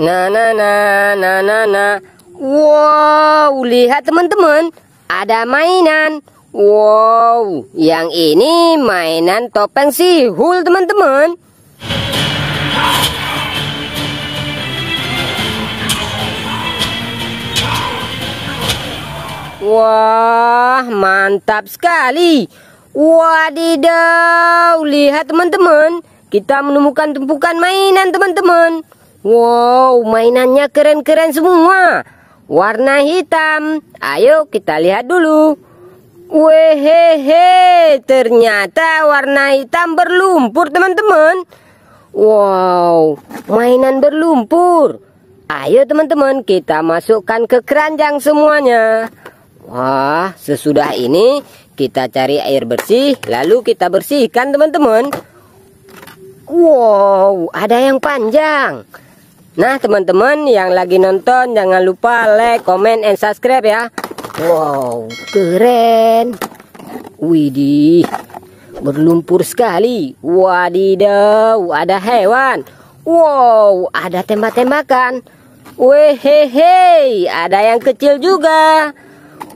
Nah, nah, nah, nah, nah, nah. Wow, lihat teman-teman, ada mainan. Wow, yang ini mainan topeng sihul teman-teman. Wah, mantap sekali. Wadidaw, lihat teman-teman. Kita menemukan tumpukan mainan teman-teman. Wow, mainannya keren-keren semua. Warna hitam. Ayo kita lihat dulu. Wehehe, ternyata warna hitam berlumpur teman-teman. Wow, mainan berlumpur. Ayo teman-teman, kita masukkan ke keranjang semuanya. Wah, sesudah ini kita cari air bersih, lalu kita bersihkan teman-teman. Wow, ada yang panjang. Nah, teman-teman yang lagi nonton jangan lupa like, comment, and subscribe ya. Wow, keren. Widih, berlumpur sekali. Wadidaw, ada hewan. Wow, ada tembak-tembakan. Wehehe, ada yang kecil juga.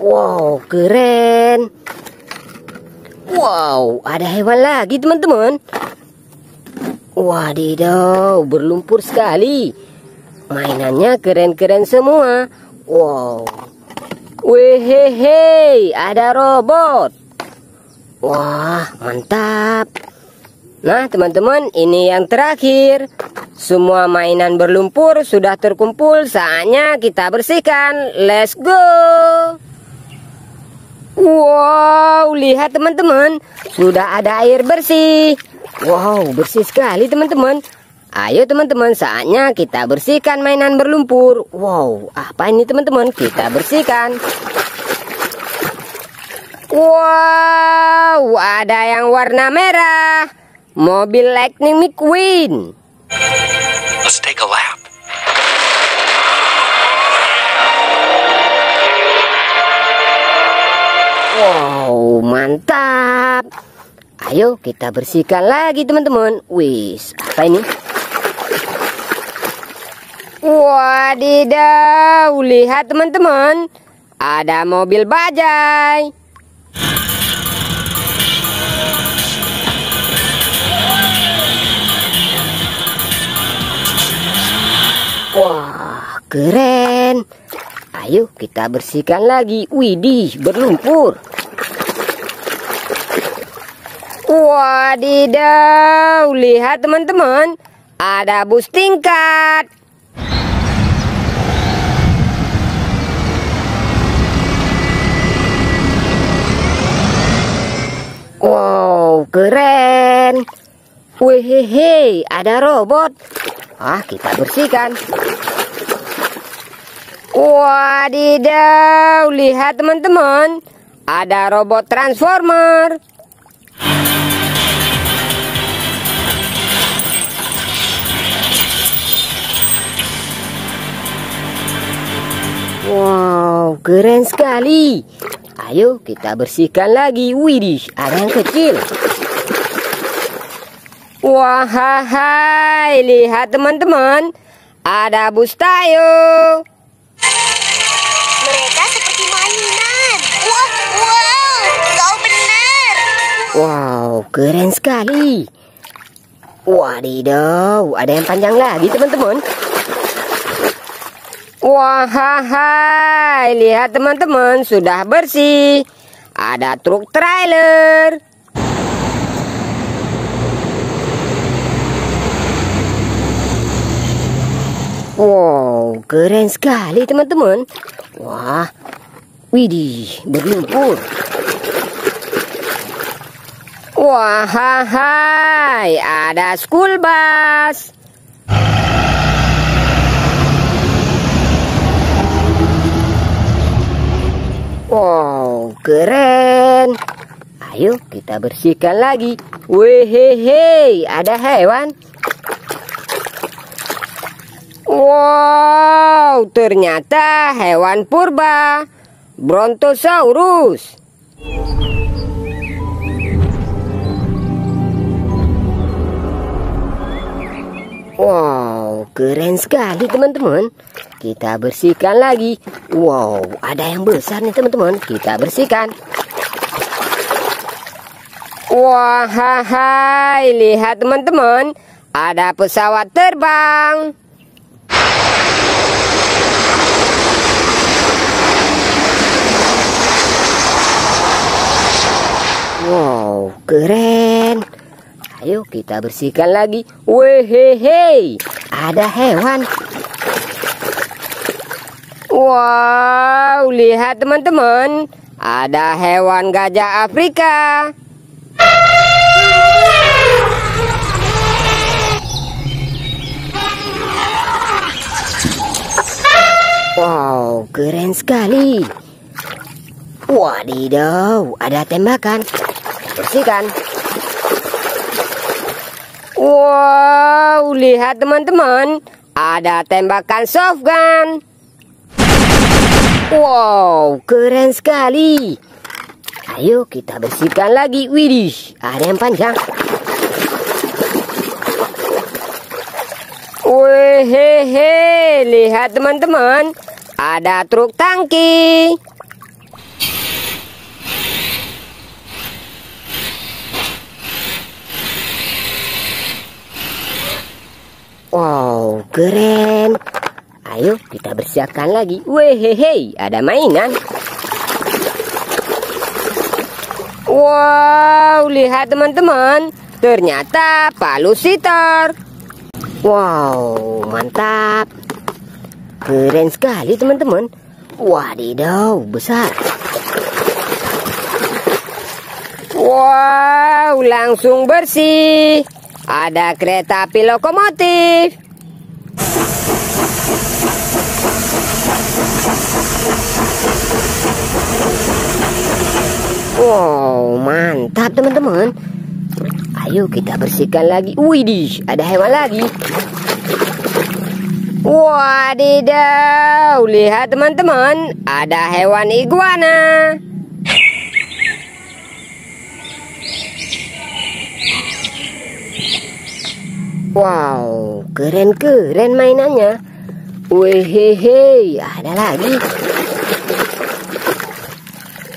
Wow, keren. Wow, ada hewan lagi teman-teman. Wadidaw, berlumpur sekali. Mainannya keren-keren semua. Wow. Wehehe, ada robot. Wah, mantap. Nah, teman-teman, ini yang terakhir. Semua mainan berlumpur sudah terkumpul, saatnya kita bersihkan. Let's go! Wow, lihat teman-teman, sudah ada air bersih. Wow, bersih sekali teman-teman. Ayo teman-teman, saatnya kita bersihkan mainan berlumpur. Wow, apa ini teman-teman? Kita bersihkan. Wow, ada yang warna merah. Mobil Lightning McQueen. Let's take a lap. Wow, mantap. Ayo kita bersihkan lagi teman-teman. Wis, apa ini? Wadidaw, lihat teman-teman. Ada mobil bajai. Wah, keren. Ayo kita bersihkan lagi. Widih, berlumpur. Wadidaw, lihat teman-teman. Ada bus tingkat. Wow, keren. Wehehe, ada robot. Ah, kita bersihkan. Wadidaw, lihat teman-teman. Ada robot transformer. Keren sekali. Ayo kita bersihkan lagi. Widih, ada yang kecil. Wahai, lihat teman-teman. Ada bus tayo. Mereka seperti mainan. Wow, wow, kau benar. Wow, keren sekali. Wadidaw, ada yang panjang lagi teman-teman. Wahai, lihat teman-teman, sudah bersih. Ada truk trailer. Wow, keren sekali teman-teman. Wah, widih, berlumpur. Wahai, ada school bus. Wow, keren. Ayo kita bersihkan lagi. Wehehe, ada hewan. Wow, ternyata hewan purba. Brontosaurus. Wow, keren sekali teman-teman. Kita bersihkan lagi. Wow, ada yang besar nih teman-teman. Kita bersihkan. Wah, hai, lihat teman-teman. Ada pesawat terbang. Wow, keren. Ayo kita bersihkan lagi. Wehehe, ada hewan. Wow, lihat teman-teman. Ada hewan gajah Afrika. Wow, keren sekali. Wadidaw, ada tembakan. Bersihkan. Wow, lihat teman-teman. Ada tembakan soft gun. Wow, keren sekali. Ayo kita bersihkan lagi. Widih, ada yang panjang. Wehehe, lihat teman-teman. Ada truk tangki. Wow, keren. Ayo kita bersihkan lagi. Wehehe, ada mainan. Wow, lihat teman-teman. Ternyata palusitor. Wow, mantap. Keren sekali teman-teman. Wadidaw, besar. Wow, langsung bersih. Ada kereta api lokomotif. Wow, mantap teman-teman. Ayo kita bersihkan lagi. Widih, ada hewan lagi. Wadidaw, lihat teman-teman, ada hewan iguana. Wow, keren-keren mainannya. Wehehe, ada lagi.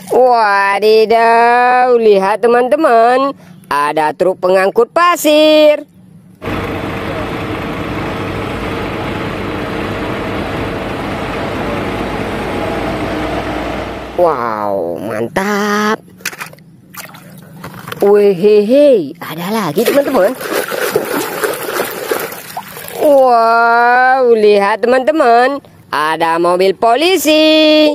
Wadidaw, lihat teman-teman, ada truk pengangkut pasir. Wow, mantap. Wehehe, ada lagi teman-teman. Wow, lihat teman-teman, ada mobil polisi.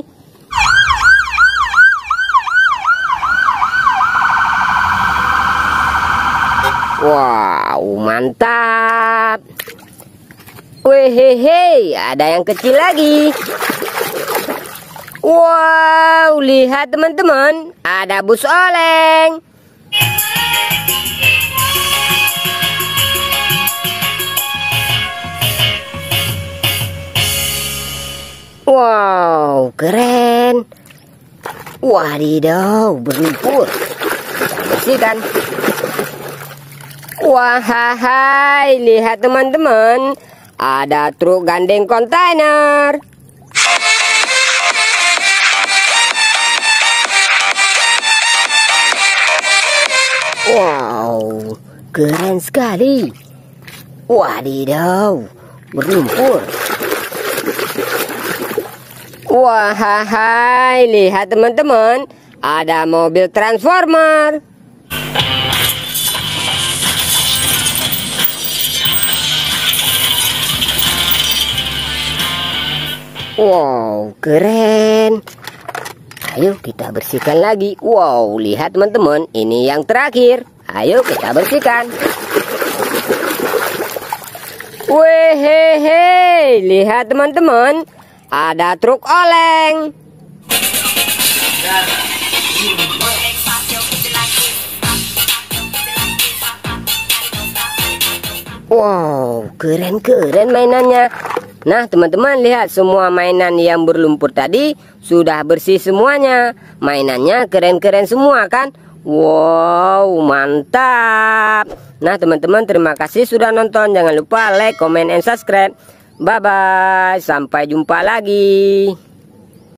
Wow, mantap. Wehehe, ada yang kecil lagi. Wow, lihat teman-teman, ada bus oleng. Wow, keren. Wadidaw, berlumpur. Bersihkan. Wahai, lihat teman-teman. Ada truk gandeng kontainer. Wow, keren sekali. Wadidaw, berlumpur. Wahai, lihat teman-teman. Ada mobil transformer. Wow, keren. Ayo kita bersihkan lagi. Wow, lihat teman-teman, ini yang terakhir. Ayo kita bersihkan. Wehehe, lihat teman-teman, ada truk oleng. Wow, keren-keren mainannya. Nah, teman-teman lihat semua mainan yang berlumpur tadi sudah bersih semuanya. Mainannya keren-keren semua kan? Wow, mantap. Nah, teman-teman terima kasih sudah nonton. Jangan lupa like, comment, and subscribe. Bye bye. Sampai jumpa lagi.